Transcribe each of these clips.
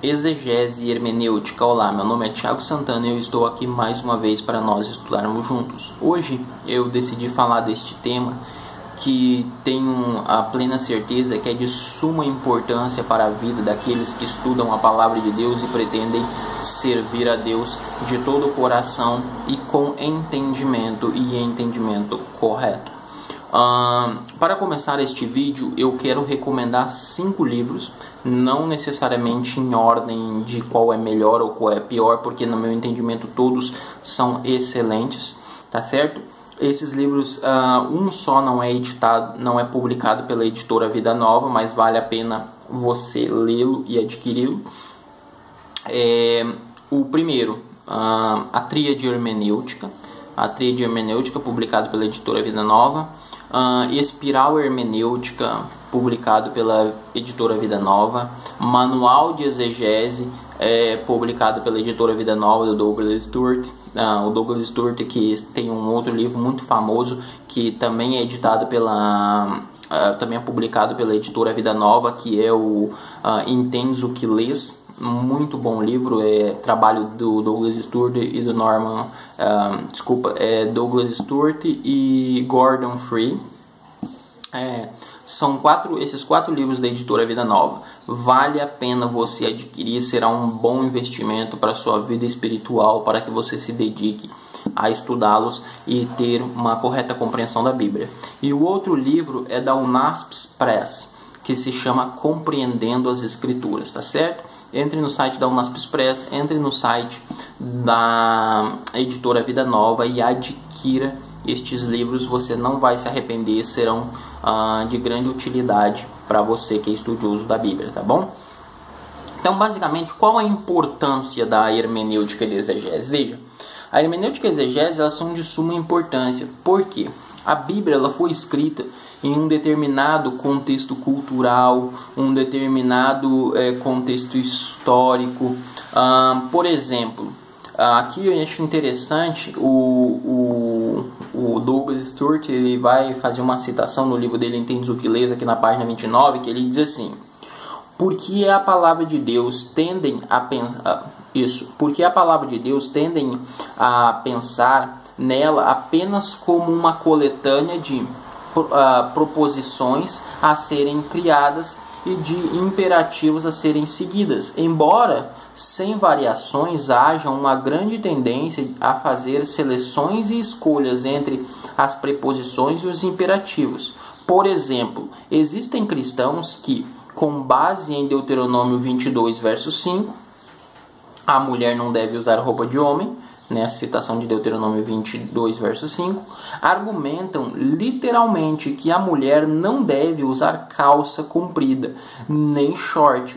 Exegese Hermenêutica. Olá, meu nome é Tiago Santana e eu estou aqui mais uma vez para nós estudarmos juntos. Hoje eu decidi falar deste tema que tenho a plena certeza que é de suma importância para a vida daqueles que estudam a palavra de Deus e pretendem servir a Deus de todo o coração e com entendimento e entendimento correto. Para começar este vídeo, eu quero recomendar cinco livros, não necessariamente em ordem de qual é melhor ou qual é pior, porque no meu entendimento todos são excelentes, tá certo? Esses livros, uh, um só não é editado, não é publicado pela editora Vida Nova, mas vale a pena você lê-lo e adquiri-lo. É, o primeiro, uh, a Tríade Hermenêutica, a Tríade Hermenêutica, publicado pela editora Vida Nova uh, Espiral Hermenêutica, publicado pela editora Vida Nova, Manual de Exegese, é, publicado pela editora Vida Nova do Douglas Stewart. Uh, o Douglas Stewart que tem um outro livro muito famoso que também é editado pela uh, também é publicado pela editora Vida Nova, que é o uh, Entendes o que lês, muito bom livro, é trabalho do Douglas Stewart e do Norman, desculpa, é Douglas Stewart e Gordon Free. É, são quatro, esses quatro livros da editora Vida Nova. Vale a pena você adquirir, será um bom investimento para sua vida espiritual, para que você se dedique a estudá-los e ter uma correta compreensão da Bíblia. E o outro livro é da Unasps Press, que se chama Compreendendo as Escrituras, tá certo? Entre no site da Unasp Express, entre no site da editora Vida Nova e adquira estes livros. Você não vai se arrepender, serão ah, de grande utilidade para você que é estudioso da Bíblia, tá bom? Então, basicamente, qual a importância da hermenêutica e da exegese? Veja, a hermenêutica e a exegese elas são de suma importância. Por quê? A Bíblia ela foi escrita em um determinado contexto cultural, um determinado é, contexto histórico. Ah, por exemplo, aqui eu acho interessante o, o, o, Douglas Stewart ele vai fazer uma citação no livro dele Entendes o que lês aqui na página 29 que ele diz assim porque a palavra de Deus tendem a pensar isso porque a palavra de Deus tendem a pensar nela apenas como uma coletânea de uh, proposições a serem criadas e de imperativos a serem seguidas, embora sem variações haja uma grande tendência a fazer seleções e escolhas entre as preposições e os imperativos. Por exemplo, existem cristãos que, com base em Deuteronômio 22, verso 5, a mulher não deve usar roupa de homem, nessa citação de Deuteronômio 22, verso 5, argumentam literalmente que a mulher não deve usar calça comprida, nem short,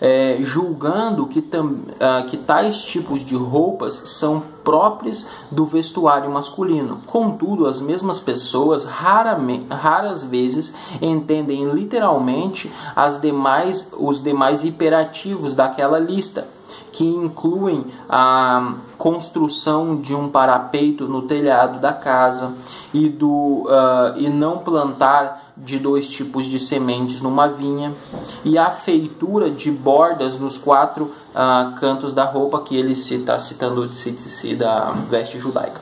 é, julgando que, tam, uh, que tais tipos de roupas são próprios do vestuário masculino. Contudo, as mesmas pessoas raramente, raras vezes entendem literalmente as demais, os demais imperativos daquela lista que incluem a construção de um parapeito no telhado da casa e, do, uh, e não plantar de dois tipos de sementes numa vinha e a feitura de bordas nos quatro uh, cantos da roupa que ele está citando da veste judaica.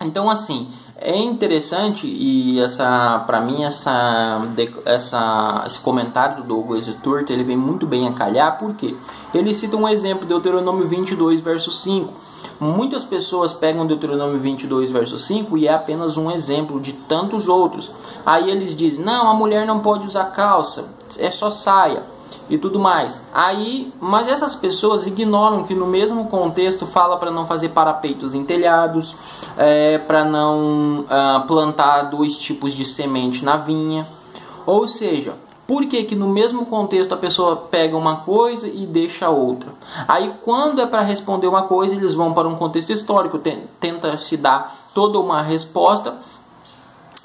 Então assim, é interessante e essa, para mim, essa, essa, esse comentário do Douglas Stewart ele vem muito bem a calhar, porque ele cita um exemplo, Deuteronômio 22, verso 5. Muitas pessoas pegam Deuteronômio 22, verso 5 e é apenas um exemplo de tantos outros. Aí eles dizem: não, a mulher não pode usar calça, é só saia e tudo mais. Aí, mas essas pessoas ignoram que no mesmo contexto fala para não fazer parapeitos em telhados, é, para não uh, plantar dois tipos de semente na vinha. Ou seja, por que, que no mesmo contexto a pessoa pega uma coisa e deixa outra? Aí quando é para responder uma coisa, eles vão para um contexto histórico, tenta se dar toda uma resposta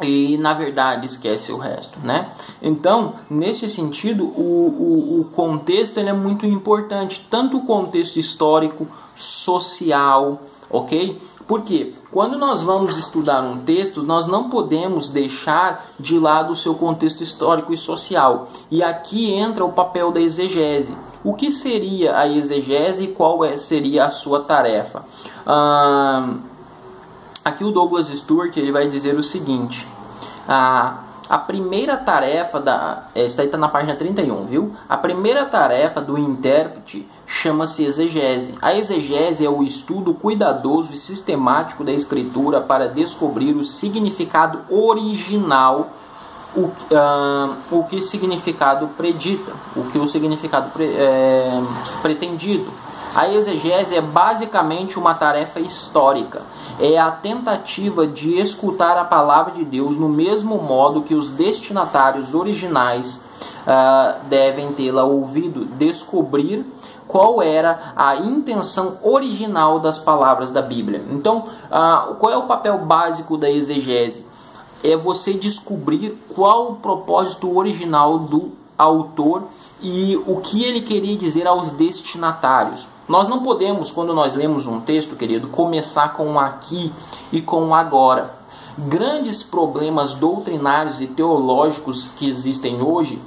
e na verdade esquece o resto, né? Então, nesse sentido, o, o, o contexto é muito importante, tanto o contexto histórico, social, ok? Porque quando nós vamos estudar um texto, nós não podemos deixar de lado o seu contexto histórico e social. E aqui entra o papel da exegese. O que seria a exegese e qual é, seria a sua tarefa? Ah, aqui o Douglas Stewart ele vai dizer o seguinte: ah, a primeira tarefa da. Esta aí está na página 31, viu? A primeira tarefa do intérprete chama-se exegese. A exegese é o estudo cuidadoso e sistemático da escritura para descobrir o significado original, o, uh, o que significado predita, o que o significado pre, é, pretendido. A exegese é basicamente uma tarefa histórica. É a tentativa de escutar a palavra de Deus no mesmo modo que os destinatários originais uh, devem tê-la ouvido, descobrir qual era a intenção original das palavras da Bíblia. Então, uh, qual é o papel básico da exegese? É você descobrir qual o propósito original do autor e o que ele queria dizer aos destinatários. Nós não podemos, quando nós lemos um texto, querido, começar com um aqui e com um agora. Grandes problemas doutrinários e teológicos que existem hoje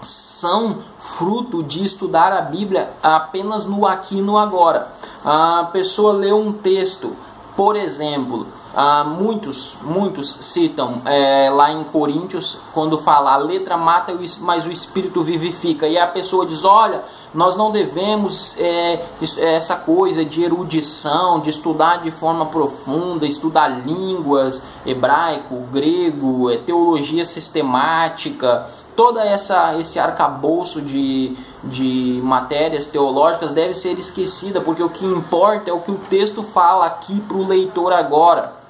são fruto de estudar a Bíblia apenas no aqui e no agora. A pessoa lê um texto, por exemplo, ah, muitos, muitos citam é, lá em Coríntios, quando fala a letra mata, mas o espírito vivifica. E a pessoa diz: olha, nós não devemos é, essa coisa de erudição, de estudar de forma profunda, estudar línguas, hebraico, grego, é, teologia sistemática toda essa esse arcabouço de, de matérias teológicas deve ser esquecida, porque o que importa é o que o texto fala aqui para o leitor agora.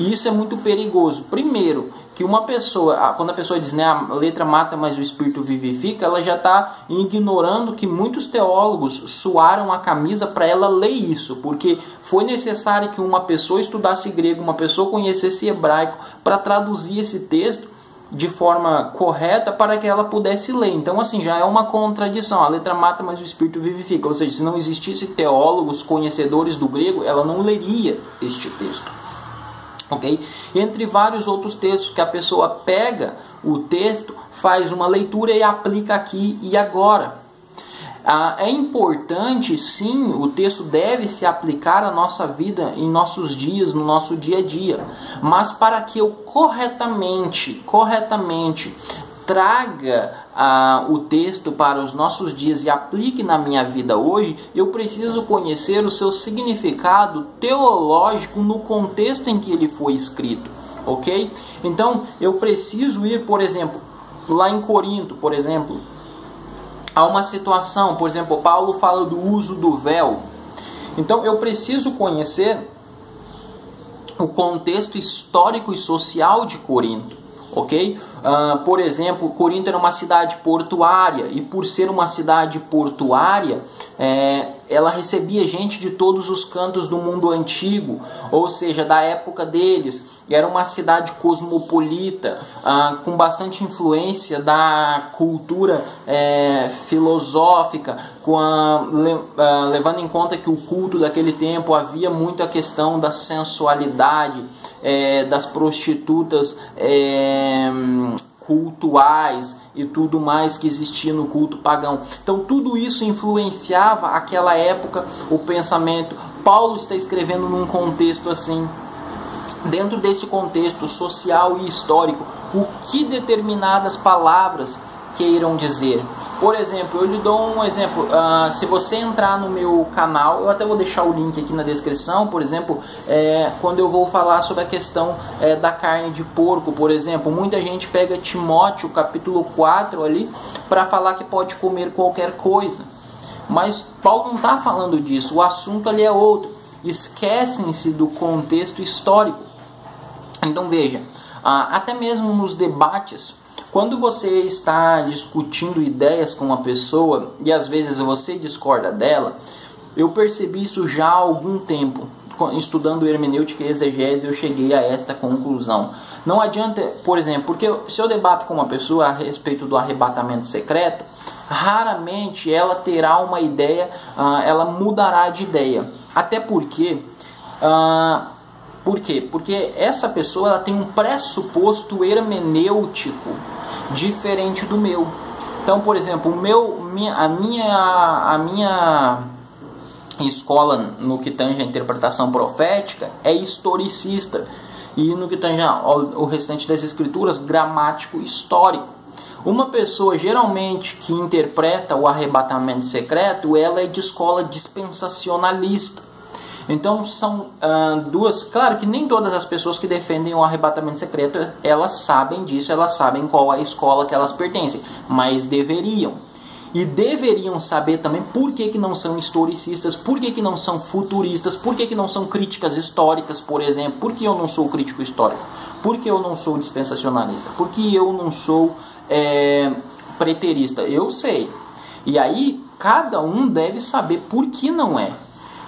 E isso é muito perigoso. Primeiro, que uma pessoa, quando a pessoa diz, né, a letra mata, mas o espírito vivifica, ela já está ignorando que muitos teólogos suaram a camisa para ela ler isso, porque foi necessário que uma pessoa estudasse grego, uma pessoa conhecesse hebraico para traduzir esse texto de forma correta para que ela pudesse ler. Então, assim, já é uma contradição. A letra mata, mas o espírito vivifica. Ou seja, se não existisse teólogos conhecedores do grego, ela não leria este texto. Ok? Entre vários outros textos que a pessoa pega o texto, faz uma leitura e aplica aqui e agora. Ah, é importante, sim, o texto deve se aplicar à nossa vida, em nossos dias, no nosso dia a dia. Mas para que eu corretamente, corretamente traga ah, o texto para os nossos dias e aplique na minha vida hoje, eu preciso conhecer o seu significado teológico no contexto em que ele foi escrito, ok? Então eu preciso ir, por exemplo, lá em Corinto, por exemplo, a uma situação, por exemplo, Paulo fala do uso do véu. Então eu preciso conhecer o contexto histórico e social de Corinto, ok? Uh, por exemplo, Corinto era uma cidade portuária e por ser uma cidade portuária, é, ela recebia gente de todos os cantos do mundo antigo, ou seja, da época deles era uma cidade cosmopolita, ah, com bastante influência da cultura é, filosófica, com a, le, ah, levando em conta que o culto daquele tempo havia muito a questão da sensualidade, é, das prostitutas é, cultuais e tudo mais que existia no culto pagão. Então tudo isso influenciava aquela época, o pensamento. Paulo está escrevendo num contexto assim dentro desse contexto social e histórico, o que determinadas palavras queiram dizer. Por exemplo, eu lhe dou um exemplo. Uh, se você entrar no meu canal, eu até vou deixar o link aqui na descrição. Por exemplo, é, quando eu vou falar sobre a questão é, da carne de porco, por exemplo, muita gente pega Timóteo capítulo 4 ali para falar que pode comer qualquer coisa. Mas Paulo não está falando disso, o assunto ali é outro. Esquecem-se do contexto histórico. Então veja, até mesmo nos debates, quando você está discutindo ideias com uma pessoa e às vezes você discorda dela, eu percebi isso já há algum tempo. Estudando hermenêutica e exegese, eu cheguei a esta conclusão. Não adianta, por exemplo, porque se eu debato com uma pessoa a respeito do arrebatamento secreto, raramente ela terá uma ideia, ela mudará de ideia. Até porque Ah, por quê? Porque essa pessoa ela tem um pressuposto hermenêutico diferente do meu. Então, por exemplo, o meu, minha, a minha, a minha escola no que tange a interpretação profética é historicista e no que tange o restante das escrituras gramático histórico. Uma pessoa geralmente que interpreta o arrebatamento secreto, ela é de escola dispensacionalista. Então são ah, duas, claro que nem todas as pessoas que defendem o arrebatamento secreto, elas sabem disso, elas sabem qual a escola que elas pertencem, mas deveriam e deveriam saber também por que, que não são historicistas, por que, que não são futuristas, por que, que não são críticas históricas, por exemplo, por que eu não sou crítico histórico, por que eu não sou dispensacionalista, por que eu não sou é, preterista, eu sei. E aí cada um deve saber por que não é.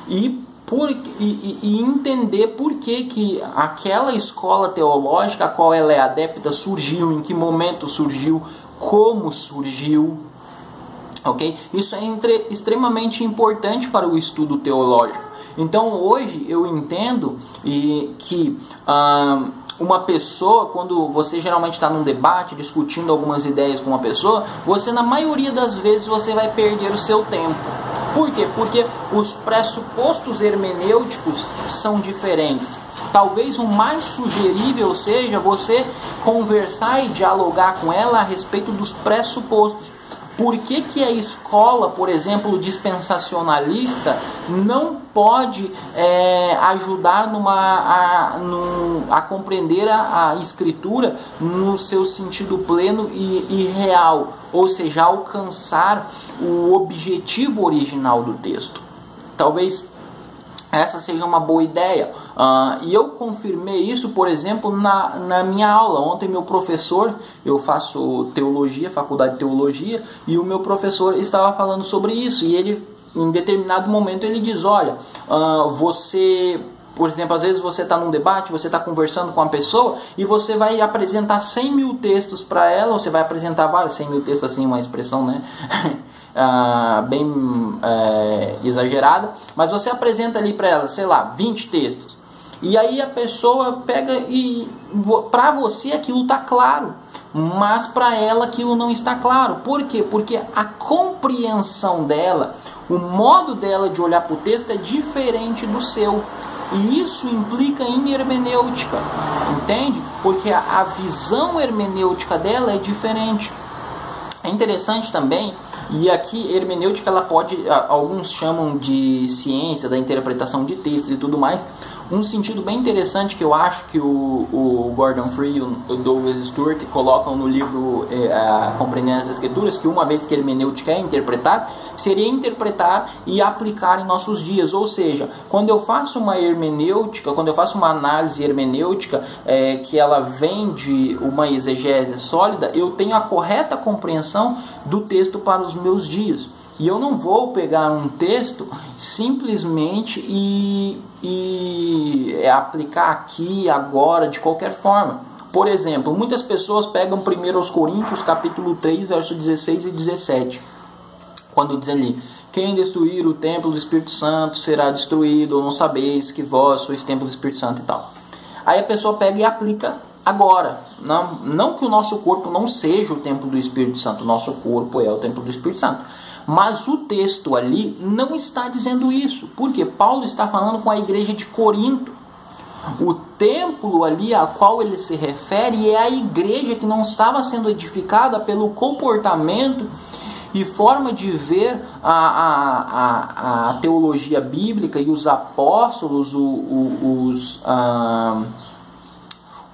E por, e, e, entender por que, que aquela escola teológica a qual ela é adepta surgiu, em que momento surgiu, como surgiu, ok? Isso é entre, extremamente importante para o estudo teológico. Então hoje eu entendo e, que ah, uma pessoa, quando você geralmente está num debate, discutindo algumas ideias com uma pessoa, você na maioria das vezes você vai perder o seu tempo. Por quê? Porque os pressupostos hermenêuticos são diferentes. Talvez o mais sugerível seja você conversar e dialogar com ela a respeito dos pressupostos. Por que, que a escola, por exemplo, dispensacionalista, não pode é, ajudar numa, a, num, a compreender a, a, escritura no seu sentido pleno e, e real, ou seja, alcançar o objetivo original do texto? Talvez essa seja uma boa ideia. Uh, e eu confirmei isso, por exemplo, na, na minha aula. Ontem, meu professor, eu faço teologia, faculdade de teologia, e o meu professor estava falando sobre isso. E ele, em determinado momento, ele diz: Olha, uh, você por exemplo, às vezes você está num debate, você está conversando com uma pessoa e você vai apresentar 100 mil textos para ela, você vai apresentar vários 100 mil textos, assim, uma expressão, né? ah, bem é, exagerada, mas você apresenta ali para ela, sei lá, 20 textos. E aí a pessoa pega e para você aquilo está claro, mas para ela aquilo não está claro. Por quê? Porque a compreensão dela, o modo dela de olhar para o texto é diferente do seu. E isso implica em hermenêutica, entende? Porque a, a visão hermenêutica dela é diferente. É interessante também e aqui, hermenêutica, ela pode, alguns chamam de ciência da interpretação de textos e tudo mais. Um sentido bem interessante que eu acho que o, o Gordon Free e o Douglas Stewart colocam no livro é, Compreendendo as Escrituras, que uma vez que hermenêutica é interpretar, seria interpretar e aplicar em nossos dias. Ou seja, quando eu faço uma hermenêutica, quando eu faço uma análise hermenêutica é, que ela vem de uma exegese sólida, eu tenho a correta compreensão do texto para os meus dias. E eu não vou pegar um texto simplesmente e, e aplicar aqui, agora, de qualquer forma. Por exemplo, muitas pessoas pegam 1 Coríntios capítulo 3, versos 16 e 17. Quando diz ali, quem destruir o templo do Espírito Santo será destruído, ou não sabeis que vós sois templo do Espírito Santo e tal. Aí a pessoa pega e aplica agora. Não, não que o nosso corpo não seja o templo do Espírito Santo, o nosso corpo é o templo do Espírito Santo. Mas o texto ali não está dizendo isso, porque Paulo está falando com a igreja de Corinto. O templo ali a qual ele se refere é a igreja que não estava sendo edificada pelo comportamento e forma de ver a, a, a, a teologia bíblica e os apóstolos, o, o, os. Ah,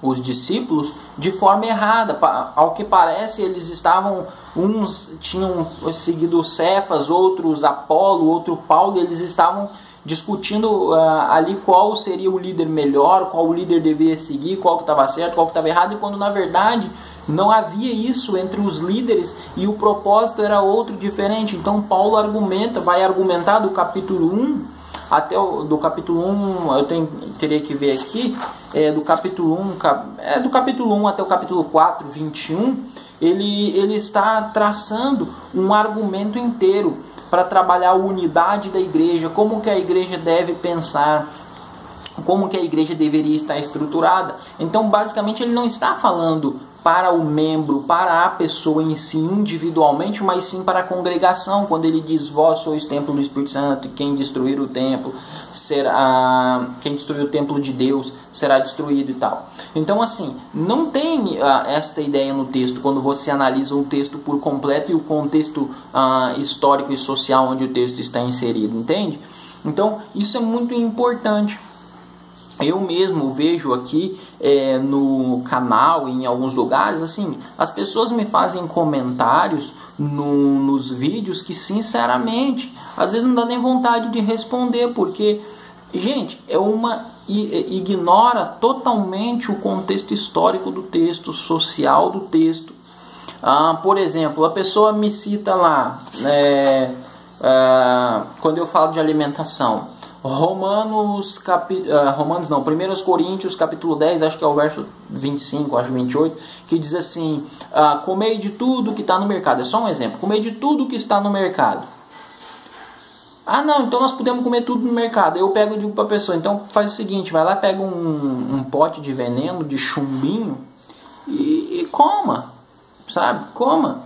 os discípulos de forma errada. Ao que parece, eles estavam uns tinham seguido Cefas, outros Apolo, outro Paulo, eles estavam discutindo uh, ali qual seria o líder melhor, qual o líder devia seguir, qual que estava certo, qual que estava errado, e quando na verdade não havia isso entre os líderes e o propósito era outro diferente. Então Paulo argumenta, vai argumentar do capítulo 1 até o do capítulo 1, eu tenho, teria que ver aqui, é, do capítulo 1, é, do capítulo 1 até o capítulo 4, 21, ele, ele está traçando um argumento inteiro para trabalhar a unidade da igreja, como que a igreja deve pensar, como que a igreja deveria estar estruturada. Então, basicamente, ele não está falando para o membro, para a pessoa em si individualmente, mas sim para a congregação, quando ele diz: Vós sois templo do Espírito Santo, e quem destruir o templo será. Quem destruir o templo de Deus será destruído e tal. Então, assim, não tem uh, esta ideia no texto quando você analisa um texto por completo e o contexto uh, histórico e social onde o texto está inserido, entende? Então, isso é muito importante. Eu mesmo vejo aqui é, no canal, em alguns lugares, assim, as pessoas me fazem comentários no, nos vídeos que, sinceramente, às vezes não dá nem vontade de responder, porque, gente, é uma ignora totalmente o contexto histórico do texto, social do texto. Ah, por exemplo, a pessoa me cita lá, é, é, quando eu falo de alimentação. Romanos, capi, uh, Romanos não, 1 Coríntios capítulo 10, acho que é o verso 25, acho 28, que diz assim, uh, comei de tudo que está no mercado, é só um exemplo, comei de tudo que está no mercado. Ah não, então nós podemos comer tudo no mercado, eu pego e digo para a pessoa, então faz o seguinte, vai lá, pega um, um pote de veneno, de chumbinho, e, e coma, sabe, coma.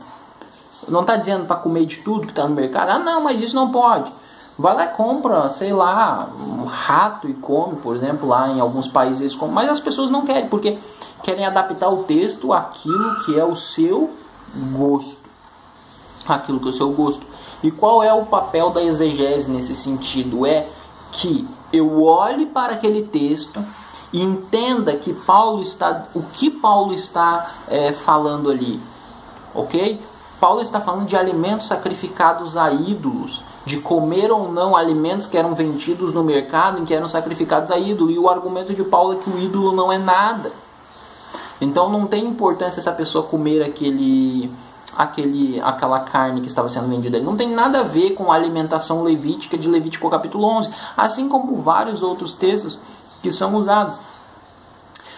Não está dizendo para comer de tudo que está no mercado, ah não, mas isso não pode. Vai lá e compra, sei lá, um rato e come, por exemplo, lá em alguns países mas as pessoas não querem, porque querem adaptar o texto àquilo que é o seu gosto. Aquilo que é o seu gosto. E qual é o papel da exegese nesse sentido? É que eu olhe para aquele texto e entenda que Paulo está, o que Paulo está é, falando ali, ok? Paulo está falando de alimentos sacrificados a ídolos de comer ou não alimentos que eram vendidos no mercado e que eram sacrificados a ídolo. E o argumento de Paulo é que o ídolo não é nada. Então não tem importância essa pessoa comer aquele, aquele, aquela carne que estava sendo vendida. Não tem nada a ver com a alimentação levítica de Levítico capítulo 11, assim como vários outros textos que são usados.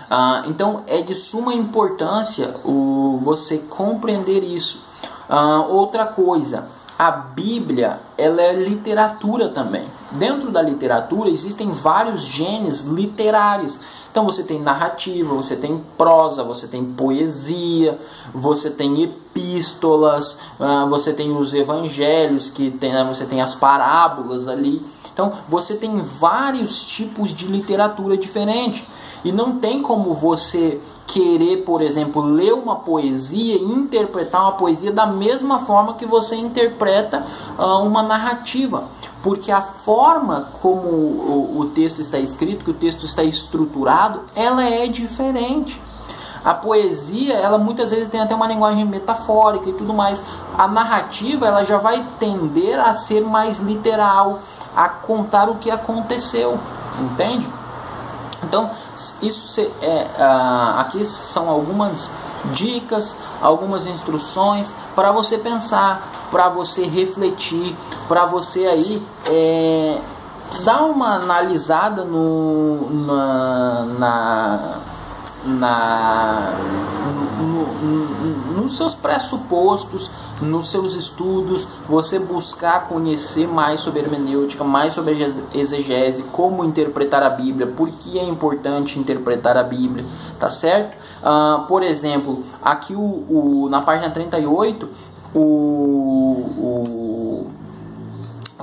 Ah, então é de suma importância o, você compreender isso. Ah, outra coisa, a Bíblia ela é literatura também. Dentro da literatura existem vários genes literários. Então você tem narrativa, você tem prosa, você tem poesia, você tem epístolas, ah, você tem os evangelhos, que tem, né, você tem as parábolas ali. Então você tem vários tipos de literatura diferente. E não tem como você querer, por exemplo, ler uma poesia e interpretar uma poesia da mesma forma que você interpreta uh, uma narrativa, porque a forma como o, o texto está escrito, que o texto está estruturado, ela é diferente. A poesia, ela muitas vezes tem até uma linguagem metafórica e tudo mais. A narrativa, ela já vai tender a ser mais literal, a contar o que aconteceu, entende? Então, isso é, uh, aqui são algumas dicas, algumas instruções para você pensar, para você refletir, para você aí é, dar uma analisada no, na, na, na no, no, nos seus pressupostos nos seus estudos, você buscar conhecer mais sobre hermenêutica, mais sobre exegese, como interpretar a Bíblia, por que é importante interpretar a Bíblia, tá certo? Uh, por exemplo, aqui o, o, na página 38, o, o,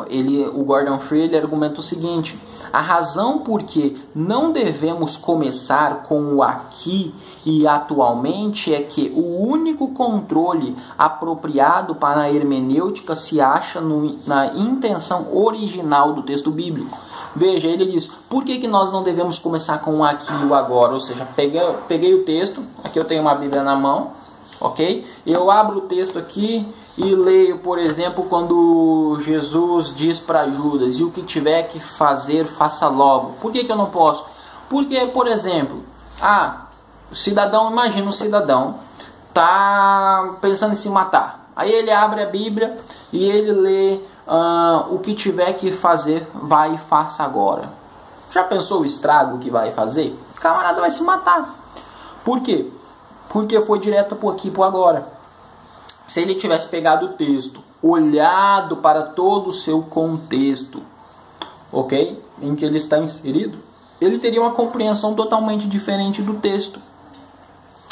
ele, o Gordon Freeland argumenta o seguinte a razão por que não devemos começar com o aqui e atualmente é que o único controle apropriado para a hermenêutica se acha no, na intenção original do texto bíblico. Veja, ele diz: por que, que nós não devemos começar com o aqui e o agora? Ou seja, peguei, peguei o texto, aqui eu tenho uma Bíblia na mão, ok? Eu abro o texto aqui e leio, por exemplo, quando Jesus diz para Judas: e o que tiver que fazer, faça logo. Por que, que eu não posso? Porque, por exemplo, ah, cidadão, imagina um cidadão tá pensando em se matar. Aí ele abre a Bíblia e ele lê ah, o que tiver que fazer, vai e faça agora. Já pensou o estrago que vai fazer? O camarada vai se matar. Por quê? Porque foi direto por aqui, por agora. Se ele tivesse pegado o texto, olhado para todo o seu contexto, ok? Em que ele está inserido, ele teria uma compreensão totalmente diferente do texto.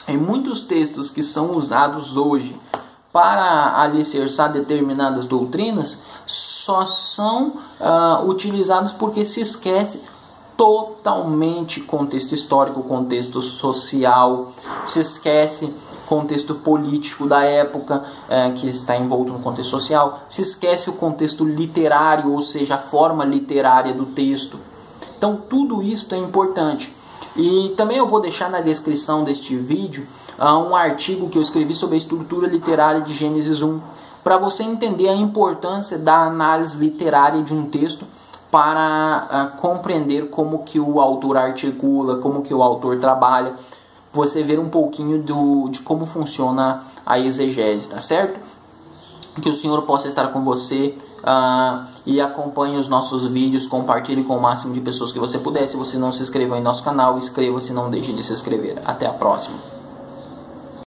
Em muitos textos que são usados hoje para alicerçar determinadas doutrinas, só são uh, utilizados porque se esquece totalmente contexto histórico, contexto social, se esquece contexto político da época é, que está envolto no contexto social, se esquece o contexto literário, ou seja, a forma literária do texto. Então tudo isso é importante. E também eu vou deixar na descrição deste vídeo uh, um artigo que eu escrevi sobre a estrutura literária de Gênesis 1, para você entender a importância da análise literária de um texto para uh, compreender como que o autor articula, como que o autor trabalha, você ver um pouquinho do, de como funciona a exegese, tá certo? Que o Senhor possa estar com você uh, e acompanhe os nossos vídeos, compartilhe com o máximo de pessoas que você puder. Se você não se inscreveu em nosso canal, inscreva-se, não deixe de se inscrever. Até a próxima.